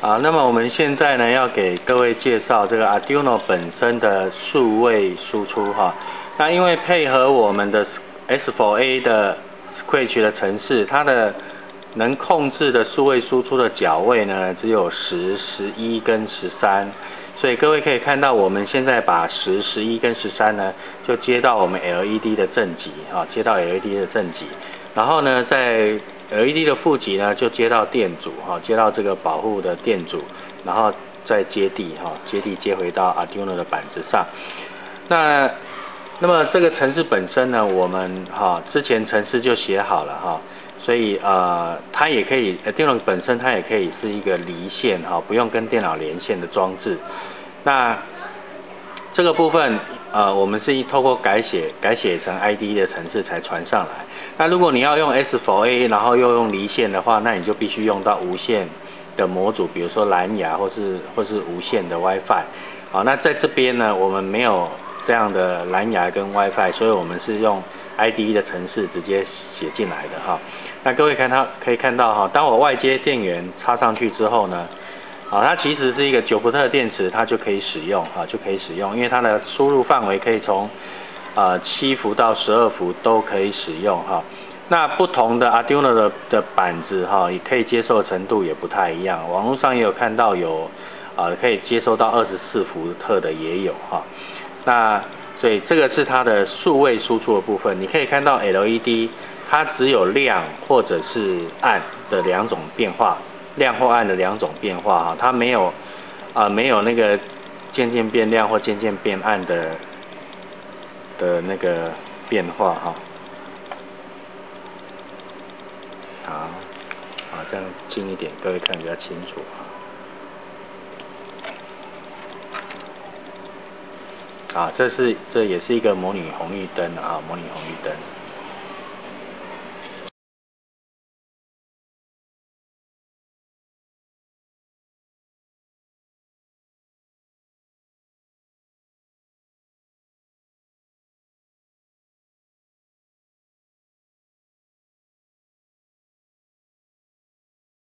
啊，那么我们现在呢要给各位介绍这个 Arduino 本身的数位输出哈。那因为配合我们的 S4A 的 Scratch 的程式，它的能控制的数位输出的角位呢只有十、十一跟十三，所以各位可以看到我们现在把十、十一跟十三呢就接到我们 LED 的正极啊，接到 LED 的正极，然后呢在 LED 的负极呢，就接到电阻哈，接到这个保护的电阻，然后再接地哈，接地接回到 Arduino 的板子上。那那么这个程式本身呢，我们哈之前程式就写好了哈，所以呃它也可以，Arduino 本身它也可以是一个离线哈，不用跟电脑连线的装置。那这个部分呃我们是透过改写改写成 ID 的程式才传上来。那如果你要用 S4A，然后又用离线的话，那你就必须用到无线的模组，比如说蓝牙或是或是无线的 WiFi。好，那在这边呢，我们没有这样的蓝牙跟 WiFi，所以我们是用 IDE 的程式直接写进来的哈。那各位看它可以看到哈，当我外接电源插上去之后呢，好，它其实是一个九伏特电池，它就可以使用哈，就可以使用，因为它的输入范围可以从啊，七伏到十二伏都可以使用哈。那不同的 Arduino 的的板子哈，也可以接受程度也不太一样。网络上也有看到有啊，可以接收到二十四伏特的也有哈。那所以这个是它的数位输出的部分。你可以看到 LED 它只有亮或者是暗的两种变化，亮或暗的两种变化哈，它没有啊没有那个渐渐变亮或渐渐变暗的。的那个变化哈，好，好这样近一点，各位看比较清楚啊。啊，这是这也是一个模拟红绿灯啊，模拟红绿灯。